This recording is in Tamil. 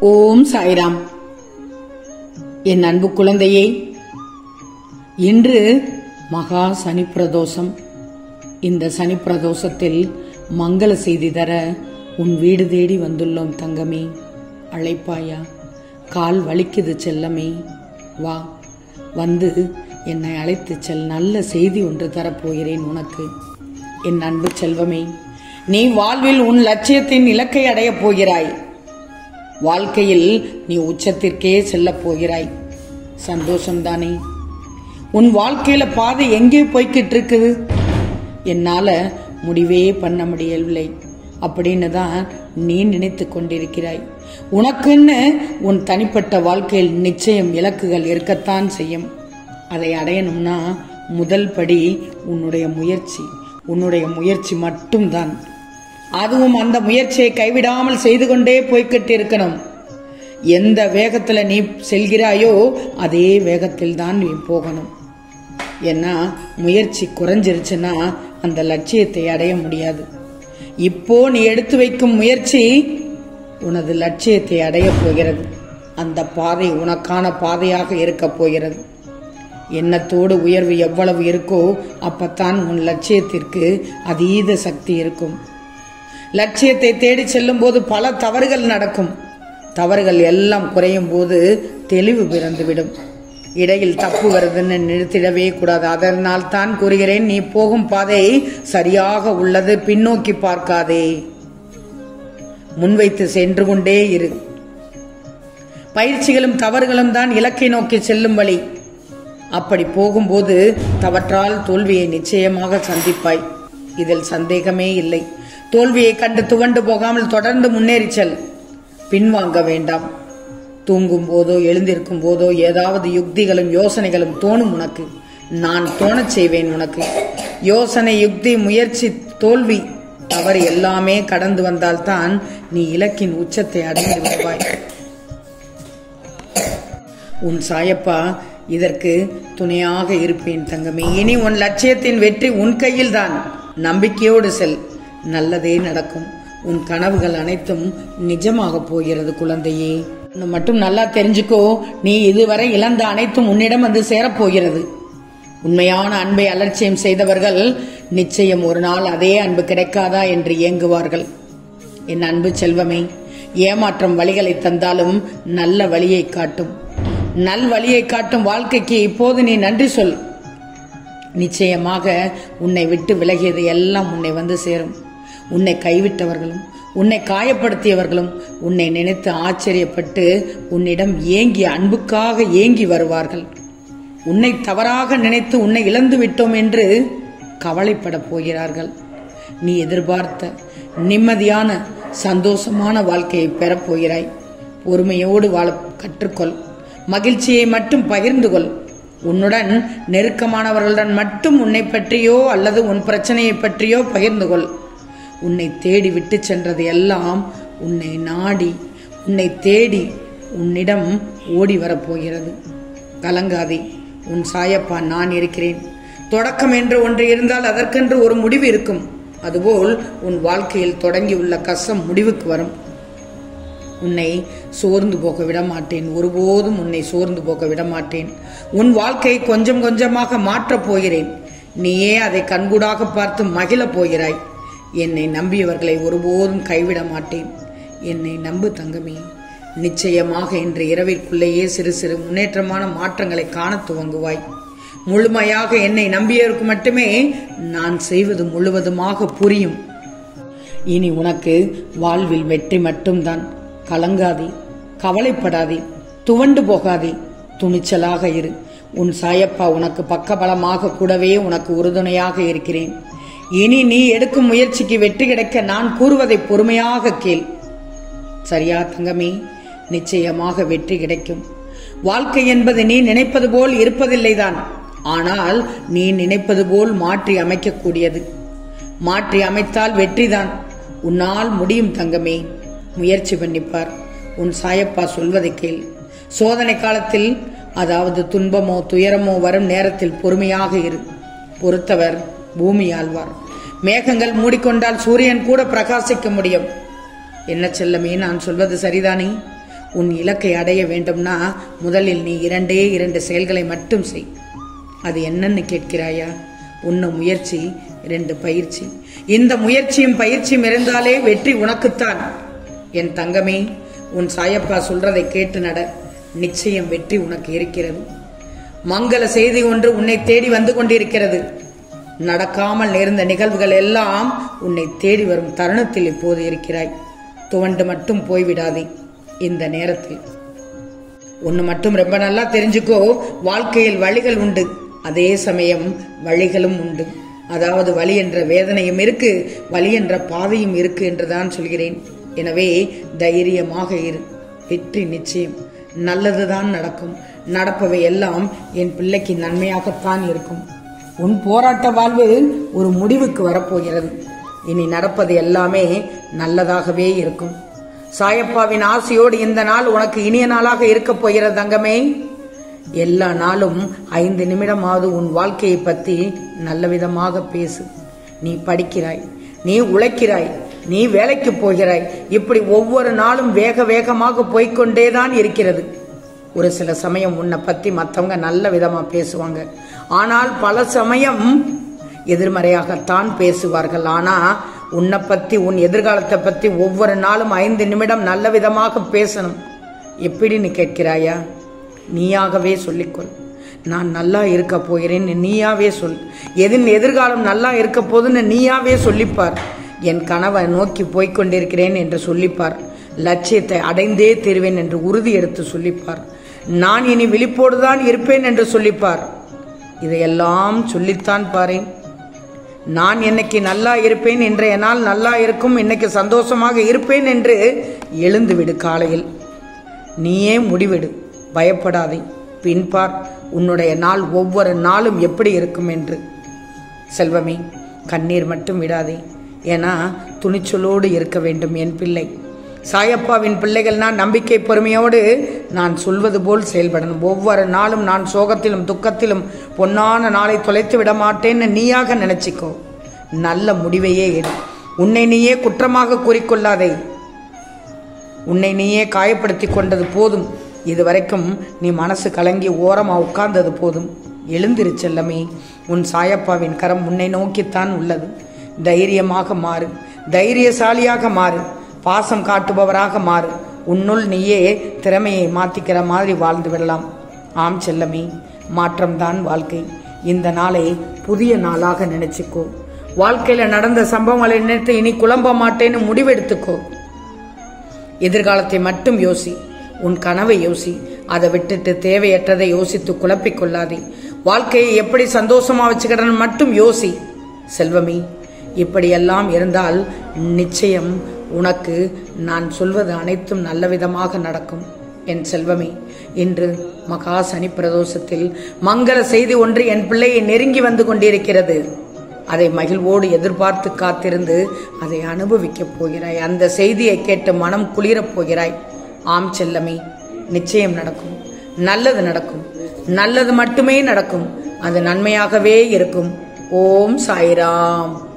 ஓம் சாய்ராம். என் அன்பு குழந்தையே இன்று மகா சனி பிரதோஷம். இந்த சனி பிரதோஷத்தில் மங்கள செய்தி தர உன் வீடு தேடி வந்துள்ளோம் தங்கமே. அழைப்பாயா கால் வலிக்குது செல்லமே. வா வந்து என்னை அழைத்து செல். நல்ல செய்தி ஒன்று தரப்போகிறேன் உனக்கு. என் அன்பு செல்வமே நீ வாழ்வில் உன் லட்சியத்தின் இலக்கை அடையப் போகிறாய். வாழ்க்கையில் நீ உச்சத்திற்கே செல்ல போகிறாய். சந்தோஷம்தானே. உன் வாழ்க்கையில பாதை எங்கே போய்கிட்டு இருக்குது என்னால முடிவே பண்ண முடியவில்லை. அப்படின்னு தான் நீ நினைத்து கொண்டிருக்கிறாய். உனக்குன்னு உன் தனிப்பட்ட வாழ்க்கையில் நிச்சயம் இலக்குகள் இருக்கத்தான் செய்யும். அதை அடையணும்னா முதல் படி உன்னுடைய முயற்சி. உன்னுடைய முயற்சி மட்டும்தான். அதுவும் அந்த முயற்சியை கைவிடாமல் செய்து கொண்டே போய்கிட்டு இருக்கணும் எந்த வேகத்தில் நீ செல்கிறாயோ அதே வேகத்தில் தான் நீ போகணும். ஏன்னா முயற்சி குறைஞ்சிருச்சுன்னா அந்த லட்சியத்தை அடைய முடியாது. இப்போ நீ எடுத்து வைக்கும் முயற்சி உனது லட்சியத்தை அடைய போகிறது. அந்த பாதை உனக்கான பாதையாக இருக்கப் போகிறது. எண்ணத்தோடு உயர்வு எவ்வளவு இருக்கோ அப்பத்தான் உன் லட்சியத்திற்கு அதீத சக்தி இருக்கும். லட்சியத்தை தேடி செல்லும் போது பல தவறுகள் நடக்கும். தவறுகள் எல்லாம் குறையும் போது தெளிவு பிறந்துவிடும். இடையில் தப்பு வருதுன்னு நிறுத்திடவே கூடாது. அதனால் தான் கூறுகிறேன் நீ போகும் பாதை சரியாக உள்ளது பின்னோக்கி பார்க்காதே. முன்வைத்து சென்று கொண்டே இரு. பயிற்சிகளும் தவறுகளும் தான் இலக்கை நோக்கி செல்லும் வழி. அப்படி போகும்போது தவற்றால் தோல்வியை நிச்சயமாக சந்திப்பாய். இதில் சந்தேகமே இல்லை. தோல்வியை கண்டு துவண்டு போகாமல் தொடர்ந்து முன்னேறி செல். பின்வாங்க வேண்டாம். தூங்கும் போதோ எழுந்திருக்கும் போதோ ஏதாவது யுக்திகளும் யோசனைகளும் தோணும் உனக்கு. நான் தோணச் செய்வேன் உனக்கு. யோசனை யுக்தி முயற்சி தோல்வி தவறு எல்லாமே கடந்து வந்தால்தான் நீ இலக்கின் உச்சத்தை அடைந்து விடுவாய் உன் சாயப்பா இதற்கு துணையாக இருப்பேன் தங்கமே. இனி உன் லட்சியத்தின் வெற்றி உன் கையில்தான். நம்பிக்கையோடு செல். நல்லதே நடக்கும். உன் கனவுகள் அனைத்தும் நிஜமாக போகிறது குழந்தையே. மட்டும் நல்லா தெரிஞ்சுக்கோ. நீ இதுவரை இழந்த அனைத்தும் உன்னிடம் வந்து சேரப்போகிறது உண்மையான அன்பை அலட்சியம் செய்தவர்கள் நிச்சயம் ஒரு நாள் அதே அன்பு கிடைக்காதா என்று ஏங்குவார்கள். என் அன்பு செல்வமே ஏமாற்றம் வழிகளை தந்தாலும் நல்ல வழியை காட்டும். நல் வழியை காட்டும் வாழ்க்கைக்கு இப்போது நீ நன்றி சொல். நிச்சயமாக உன்னை விட்டு விலகியது எல்லாம் உன்னை வந்து சேரும். உன்னை கைவிட்டவர்களும் உன்னை காயப்படுத்தியவர்களும் உன்னை நினைத்து ஆச்சரியப்பட்டு உன்னிடம் ஏங்கி அன்புக்காக ஏங்கி வருவார்கள். உன்னை தவறாக நினைத்து உன்னை இழந்து விட்டோம் என்று கவலைப்பட போகிறார்கள். நீ எதிர்பார்த்த நிம்மதியான சந்தோஷமான வாழ்க்கையை பெறப்போகிறாய் பொறுமையோடு வாழ கற்றுக்கொள். மகிழ்ச்சியை மட்டும் பகிர்ந்து கொள். உன்னுடன் நெருக்கமானவர்களுடன் மட்டும் உன்னை பற்றியோ அல்லது உன் பிரச்சனையை பற்றியோ பகிர்ந்து கொள். உன்னை தேடி விட்டு சென்றது எல்லாம் உன்னை நாடி உன்னை தேடி உன்னிடம் ஓடி வரப்போகிறது. கலங்காதே உன் சாயப்பா நான் இருக்கிறேன். தொடக்கம் என்று ஒன்று இருந்தால் அதற்கென்று ஒரு முடிவு இருக்கும். அதுபோல் உன் வாழ்க்கையில் தொடங்கியுள்ள கஷ்டம் முடிவுக்கு வரும். உன்னை சோர்ந்து போக விட மாட்டேன். ஒருபோதும் உன்னை சோர்ந்து போக விட மாட்டேன். உன் வாழ்க்கையை கொஞ்சம் கொஞ்சமாக மாற்றப் போகிறேன். நீயே அதை கண்கூடாக பார்த்து மகிழப் போகிறாய். என்னை நம்பியவர்களை ஒருபோதும் கைவிட மாட்டேன். என்னை நம்பு தங்கமே. நிச்சயமாக இன்று இரவிற்குள்ளேயே சிறு சிறு முன்னேற்றமான மாற்றங்களை காண துவங்குவாய். முழுமையாக என்னை நம்பியவருக்கு மட்டுமே நான் செய்வது முழுவதுமாக புரியும். இனி உனக்கு வாழ்வில் வெற்றி மட்டும்தான். கலங்காதே. கவலைப்படாதே. துவண்டு போகாதே. துணிச்சலாக இரு. உன் சாயப்பா உனக்கு பக்கபலமாக கூடவே உனக்கு உறுதுணையாக இருக்கிறேன். இனி நீ எடுக்கும் முயற்சிக்கு வெற்றி கிடைக்க நான் கூறுவதை பொறுமையாக கேள். சரியா தங்கமே? நிச்சயமாக வெற்றி கிடைக்கும். வாழ்க்கை என்பது நீ நினைப்பது போல் இருப்பதில்லைதான். ஆனால் நீ நினைப்பது போல் மாற்றி அமைக்கக்கூடியது. மாற்றி அமைத்தால் வெற்றிதான். உன்னால் முடியும் தங்கமே. முயற்சி பண்ணிப்பார். உன் சாயப்பா சொல்வதை கேள். சோதனை காலத்தில் அதாவது துன்பமோ துயரமோ வரும் நேரத்தில் பொறுமையாக இரு. பொறுத்தவர் பூமி ஆழ்வார் மேகங்கள் மூடிக்கொண்டால் சூரியன் கூட பிரகாசிக்க முடியும். என்ன செல்லமே நான் சொல்வது சரிதானே? உன் இலக்கை அடைய வேண்டும்னா முதலில் நீ இரண்டே இரண்டு செயல்களை மட்டும் செய். அது என்னன்னு கேட்கிறாயா? உன்ன முயற்சி இரண்டு பயிற்சி. இந்த முயற்சியும் பயிற்சியும் இருந்தாலே வெற்றி உனக்குத்தான். என் தங்கமே உன் சாயப்பா சொல்றதை கேட்டு நட. நிச்சயம் வெற்றி உனக்கு இருக்கிறது. மங்கள செய்தி ஒன்று உன்னை தேடி வந்து கொண்டிருக்கிறது. நடக்காமல் நேர்ந்த நிகழ்வுகள் எல்லாம் உன்னை தேடி வரும் தருணத்தில் இப்போது இருக்கிறாய். துவண்டு மட்டும் போய்விடாதே இந்த நேரத்தில். ஒன்று மட்டும் ரொம்ப நல்லா தெரிஞ்சுக்கோ வாழ்க்கையில் வழிகள் உண்டு. அதே சமயம் வழிகளும் உண்டு. அதாவது வழி என்ற வேதனையும் இருக்கு வழி என்ற பாதையும் இருக்கு என்றுதான் சொல்கிறேன். எனவே தைரியமாக இரு. வெற்றி நிச்சயம். நல்லதுதான் நடக்கும். நடப்பவை எல்லாம் என் பிள்ளைக்கு நன்மையாகத்தான் இருக்கும். உன் போராட்ட வாழ்வு ஒரு முடிவுக்கு வரப்போகிறது. இனி நடப்பது எல்லாமே நல்லதாகவே இருக்கும். சாயப்பாவின் ஆசையோடு இந்த நாள் உனக்கு இனிய நாளாக இருக்கப் போகிறது தங்கமே. எல்லா நாளும் ஐந்து நிமிடமாவது உன் வாழ்க்கையை பற்றி நல்ல விதமாக பேசு. நீ படிக்கிறாய் நீ உழைக்கிறாய் நீ வேலைக்கு போகிறாய். இப்படி ஒவ்வொரு நாளும் வேக வேகமாக போய்கொண்டேதான் இருக்கிறது. ஒரு சில சமயம் உன்னை பற்றி மற்றவங்க நல்ல விதமாக பேசுவாங்க. ஆனால் பல சமயம் எதிர்மறையாகத்தான் பேசுவார்கள். ஆனால் உன்னை பற்றி உன் எதிர்காலத்தை பற்றி ஒவ்வொரு நாளும் ஐந்து நிமிடம் நல்ல விதமாக பேசணும். எப்படின்னு கேட்கிறாயா? நீயாகவே சொல்லிக்கொள். நான் நல்லா இருக்க போகிறேன் நீயாவே சொல். எதின் எதிர்காலம் நல்லா இருக்க போதுன்னு நீயாவே சொல்லிப்பார். என் கனவை நோக்கி போய்க்கொண்டிருக்கிறேன் என்று சொல்லிப்பார். லட்சியத்தை அடைந்தே தருவேன் என்று உறுதி எடுத்து சொல்லிப்பார். நான் இனி விழிப்போடுதான் இருப்பேன் என்று சொல்லிப்பார். இதையெல்லாம் சொல்லித்தான் பாரேன். நான் இன்னைக்கு நல்லா இருப்பேன் இன்றைய நாள் நல்லா இருக்கும் இன்னைக்கு சந்தோஷமாக இருப்பேன் என்று எழுந்துவிடு காலையில். நீயே முடிவெடு பயப்படாதே. பின்பார் உன்னுடைய நாள் ஒவ்வொரு நாளும் எப்படி இருக்கும் என்று. செல்வமே கண்ணீர் மட்டும் விடாதே. ஏன்னா துணிச்சலோடு இருக்க வேண்டும் என் பிள்ளை. சாயப்பாவின் பிள்ளைகள்னா நம்பிக்கை பொறுமையோடு நான் சொல்வது போல் செயல்படணும். ஒவ்வொரு நாளும் நான் சோகத்திலும் துக்கத்திலும் பொன்னான நாளை தொலைத்து விட மாட்டேன்னு நீயாக நினைச்சிக்கோ. நல்ல முடிவையே எடு. உன்னை நீயே குற்றமாக கூறிக்கொள்ளாதே. உன்னை நீயே காயப்படுத்தி கொண்டது போதும். இதுவரைக்கும் நீ மனசு கலங்கி ஓரமாக உட்கார்ந்தது போதும். எழுந்திரு செல்லமே. உன் சாயப்பாவின் கரம் உன்னை நோக்கித்தான் உள்ளது. தைரியமாக மாறு. தைரியசாலியாக மாறு. பாசம் காட்டுபவராக மாறு. உன்னுள் நீயே திறமையை மாத்திக்கிற மாதிரி வாழ்ந்து விடலாம். ஆம் செல்லமே மாற்றம்தான் வாழ்க்கை. இந்த நாளை புதிய நாளாக நினைச்சுக்கோ. வாழ்க்கையில நடந்த சம்பவங்களை நினைத்து இனி குழம்ப மாட்டேன்னு முடிவெடுத்துக்கோ. எதிர்காலத்தை மட்டும் யோசி. உன் கனவை யோசி. அதை விட்டுட்டு தேவையற்றதை யோசித்து குழப்பிக் கொள்ளாதே. வாழ்க்கையை எப்படி சந்தோஷமா வச்சுக்கிறன்னு மட்டும் யோசி. செல்வமே இப்படியெல்லாம் இருந்தால் நிச்சயம் உனக்கு நான் சொல்வது அனைத்தும் நல்ல விதமாக நடக்கும். என் செல்வமே இன்று மகா சனி பிரதோஷத்தில் மங்கள செய்தி ஒன்று என் பிள்ளையை நெருங்கி வந்து கொண்டிருக்கிறது. அதை மகிழ்வோடு எதிர்பார்த்து காத்திருந்து அதை அனுபவிக்கப் போகிறாய். அந்த செய்தியை கேட்டு மனம் குளிரப் போகிறாய். ஆம் செல்லமே நிச்சயம் நடக்கும். நல்லது நடக்கும். நல்லது மட்டுமே நடக்கும். அது நன்மையாகவே இருக்கும். ஓம் சாய்ராம்.